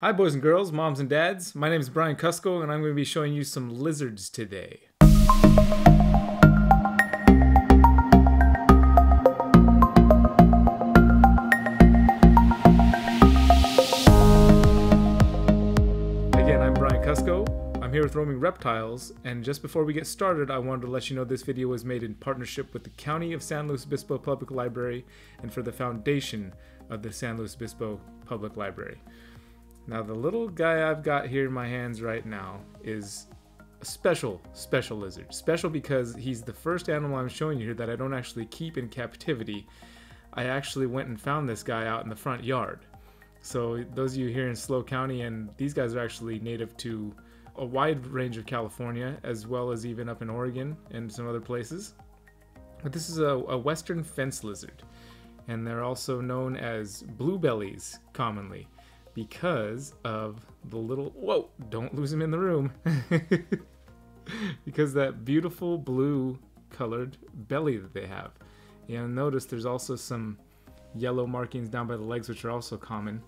Hi, boys and girls, moms and dads. My name is Brian Kusko, and I'm going to be showing you some lizards today. Again, I'm Brian Kusko. I'm here with Roaming Reptiles, and just before we get started, I wanted to let you know this video was made in partnership with the County of San Luis Obispo Public Library and for the foundation of the San Luis Obispo Public Library. Now, the little guy I've got here in my hands right now is a special, special lizard. Special because he's the first animal I'm showing you here that I don't actually keep in captivity. I actually went and found this guy out in the front yard. So, those of you here in SLO County, and these guys are actually native to a wide range of California, as well as even up in Oregon and some other places. But this is a, a western fence lizard, and they're also known as bluebellies commonly because of the little whoa don't lose him in the room because that beautiful blue colored belly that they have and notice there's also some yellow markings down by the legs which are also common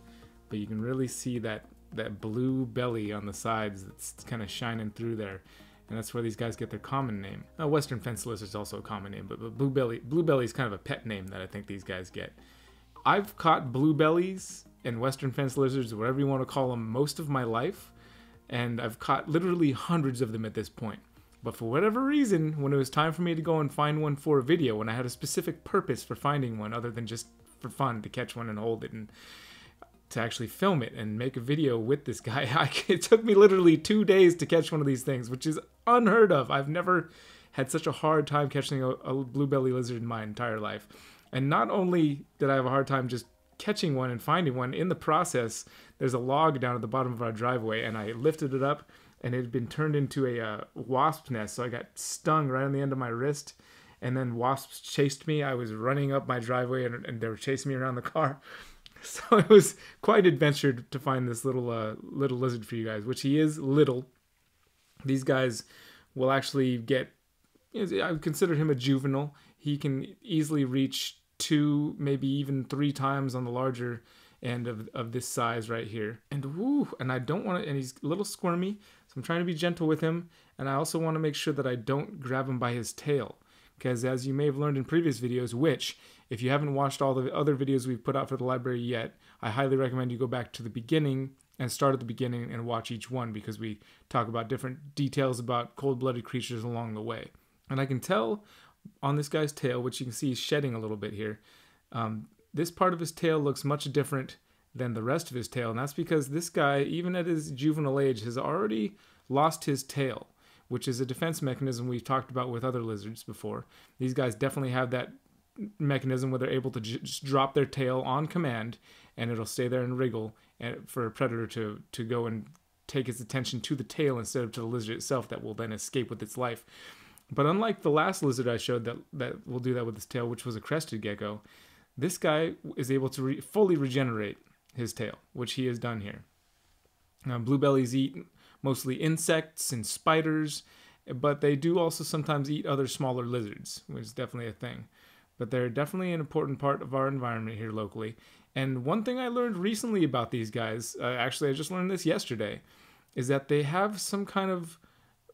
but you can really see that that blue belly on the sides that's kind of shining through there and that's where these guys get their common name. Now, Western fence lizard is also a common name, but, but blue belly blue belly is kind of a pet name that I think these guys get. I've caught blue bellies and western fence lizards, whatever you want to call them, most of my life, and I've caught literally hundreds of them at this point. But for whatever reason, when it was time for me to go and find one for a video, when I had a specific purpose for finding one other than just for fun to catch one and hold it and to actually film it and make a video with this guy, I, it took me literally two days to catch one of these things, which is unheard of. I've never had such a hard time catching a, a blue belly lizard in my entire life. And not only did I have a hard time just catching one and finding one. In the process, there's a log down at the bottom of our driveway, and I lifted it up, and it had been turned into a uh, wasp nest. So I got stung right on the end of my wrist, and then wasps chased me. I was running up my driveway, and, and they were chasing me around the car. So it was quite adventure to find this little uh, little lizard for you guys, which he is little. These guys will actually get. I would consider him a juvenile. He can easily reach two, maybe even three times on the larger end of, of this size right here. And woo, and I don't want to, and he's a little squirmy, so I'm trying to be gentle with him. And I also want to make sure that I don't grab him by his tail. Because as you may have learned in previous videos, which, if you haven't watched all the other videos we've put out for the library yet, I highly recommend you go back to the beginning and start at the beginning and watch each one because we talk about different details about cold blooded creatures along the way. And I can tell on this guy's tail, which you can see he's shedding a little bit here. Um, this part of his tail looks much different than the rest of his tail, and that's because this guy, even at his juvenile age, has already lost his tail, which is a defense mechanism we've talked about with other lizards before. These guys definitely have that mechanism where they're able to just drop their tail on command, and it'll stay there and wriggle and for a predator to to go and take its attention to the tail instead of to the lizard itself that will then escape with its life. But unlike the last lizard I showed that, that will do that with his tail, which was a crested gecko, this guy is able to re- fully regenerate his tail, which he has done here. Now, bluebellies eat mostly insects and spiders, but they do also sometimes eat other smaller lizards, which is definitely a thing. But they're definitely an important part of our environment here locally. And one thing I learned recently about these guys, uh, actually, I just learned this yesterday, is that they have some kind of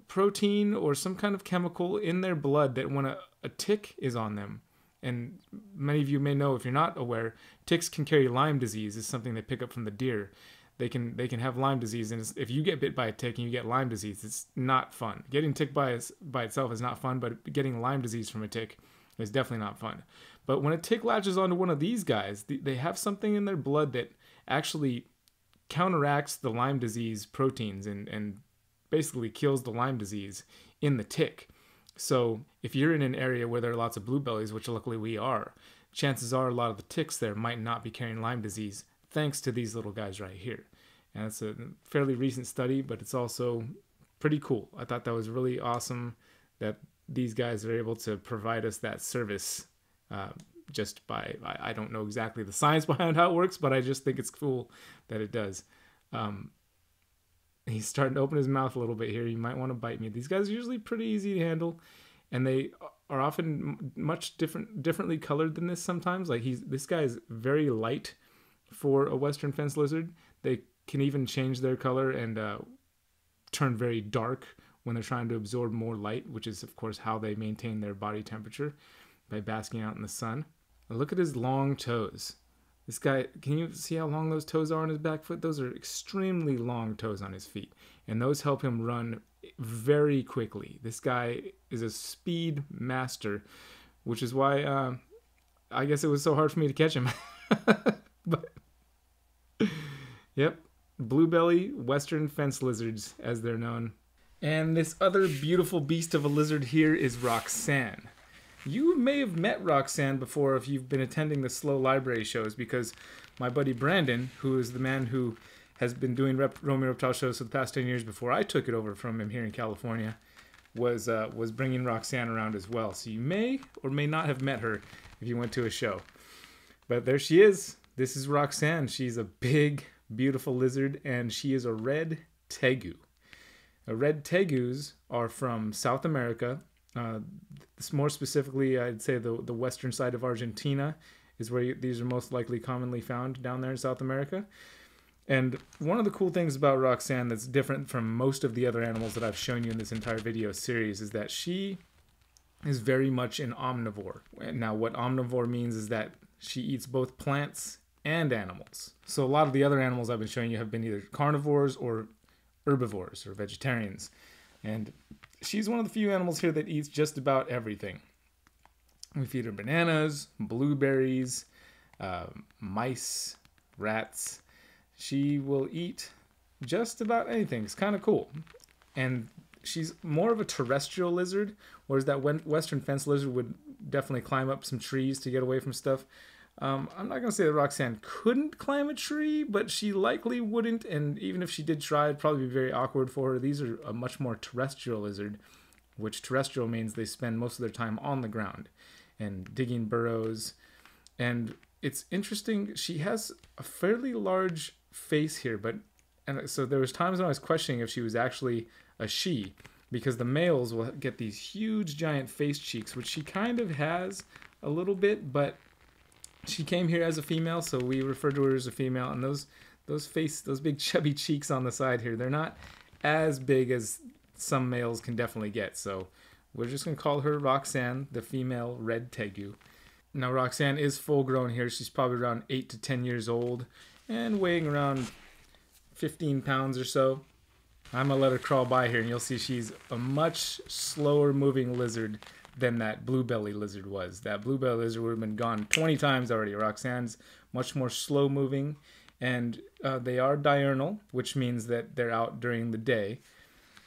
protein or some kind of chemical in their blood that when a, a tick is on them, and many of you may know if you're not aware, ticks can carry Lyme disease. Is something they pick up from the deer. They can they can have Lyme disease, and if you get bit by a tick and you get Lyme disease, it's not fun. Getting tick by by itself is not fun, but getting Lyme disease from a tick is definitely not fun. But when a tick latches onto one of these guys, they have something in their blood that actually counteracts the Lyme disease proteins and, and basically kills the Lyme disease in the tick. So if you're in an area where there are lots of bluebellies, which luckily we are, chances are a lot of the ticks there might not be carrying Lyme disease thanks to these little guys right here. And it's a fairly recent study, but it's also pretty cool. I thought that was really awesome that these guys are able to provide us that service uh, just by, I, don't know exactly the science behind how it works, but I just think it's cool that it does. Um, He's starting to open his mouth a little bit here. You might want to bite me. These guys are usually pretty easy to handle, and they are often much different, differently colored than this sometimes. Like he's this guy is very light for a western fence lizard. They can even change their color and uh, turn very dark when they're trying to absorb more light, which is, of course, how they maintain their body temperature by basking out in the sun. look at his long toes. This guy, can you see how long those toes are on his back foot? Those are extremely long toes on his feet, and those help him run very quickly. This guy is a speed master, which is why uh, I guess it was so hard for me to catch him. but yep, blue belly western fence lizards, as they're known. And this other beautiful beast of a lizard here is Roxanne. You may have met Roxanne before if you've been attending the SLO Library shows because my buddy Brandon, who is the man who has been doing Rep- Roaming Reptile shows for the past 10 years before I took it over from him here in California, was, uh, was bringing Roxanne around as well. So you may or may not have met her if you went to a show. But there she is. This is Roxanne. She's a big, beautiful lizard, and she is a red tegu. Uh, red tegus are from South America. Uh, more specifically, I'd say the, the western side of Argentina is where you, these are most likely commonly found down there in South America. And one of the cool things about Roxanne that's different from most of the other animals that I've shown you in this entire video series is that she is very much an omnivore. Now, what omnivore means is that she eats both plants and animals. So, a lot of the other animals I've been showing you have been either carnivores or herbivores or vegetarians. And she's one of the few animals here that eats just about everything. We feed her bananas, blueberries, uh, mice, rats, she will eat just about anything. It's kind of cool. And she's more of a terrestrial lizard, whereas that western fence lizard would definitely climb up some trees to get away from stuff. Um, I'm not going to say that Roxanne couldn't climb a tree, but she likely wouldn't. And even if she did try, it'd probably be very awkward for her. These are a much more terrestrial lizard, which terrestrial means they spend most of their time on the ground and digging burrows. And it's interesting, she has a fairly large face here, but and so there was times when I was questioning if she was actually a she because the males will get these huge giant face cheeks, which she kind of has a little bit, but she came here as a female, so we refer to her as a female, and those those face those big chubby cheeks on the side here, they're not as big as some males can definitely get. So we're just gonna call her Roxanne, the female red tegu. Now Roxanne is full grown here. She's probably around eight to ten years old and weighing around 15 pounds or so. I'm gonna let her crawl by here and you'll see she's a much slower moving lizard than that blue belly lizard was. That blue belly lizard would have been gone 20 times already. Roxanne's much more slow moving and uh, they are diurnal, which means that they're out during the day.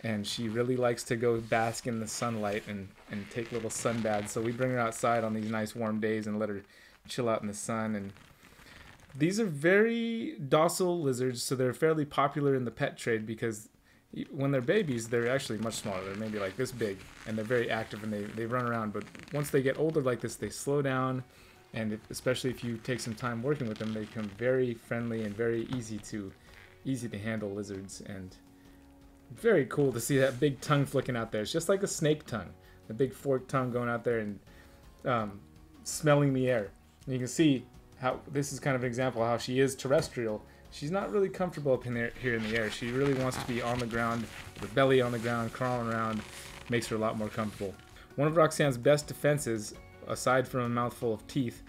And she really likes to go bask in the sunlight and, and take little sun baths. So we bring her outside on these nice warm days and let her chill out in the sun and these are very docile lizards, so they're fairly popular in the pet trade because when they're babies, they're actually much smaller. They're maybe like this big, and they're very active and they, they run around. But once they get older like this, they slow down, and if, especially if you take some time working with them, they become very friendly and very easy to easy to handle lizards. And very cool to see that big tongue flicking out there. It's just like a snake tongue, the big forked tongue going out there and um, smelling the air. And you can see how this is kind of an example of how she is terrestrial. She's not really comfortable up in there, here in the air. She really wants to be on the ground, with belly on the ground, crawling around. Makes her a lot more comfortable. One of Roxanne's best defenses, aside from a mouthful of teeth,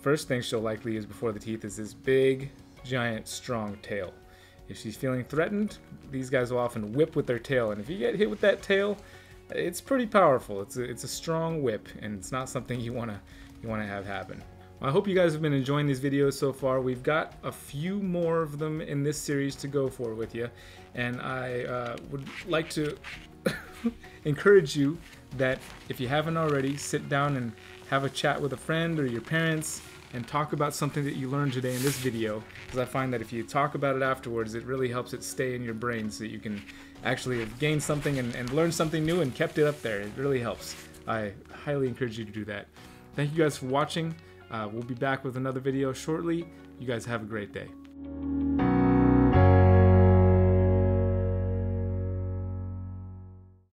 first thing she'll likely use before the teeth is this big, giant, strong tail. If she's feeling threatened, these guys will often whip with their tail, and if you get hit with that tail, it's pretty powerful. It's a, it's a strong whip, and it's not something you wanna you wanna have happen. I hope you guys have been enjoying these videos so far. We've got a few more of them in this series to go for with you. And I uh, would like to encourage you that if you haven't already, sit down and have a chat with a friend or your parents and talk about something that you learned today in this video. Because I find that if you talk about it afterwards, it really helps it stay in your brain so that you can actually gain something and, and learn something new and kept it up there. It really helps. I highly encourage you to do that. Thank you guys for watching. Uh, we'll be back with another video shortly. You guys have a great day.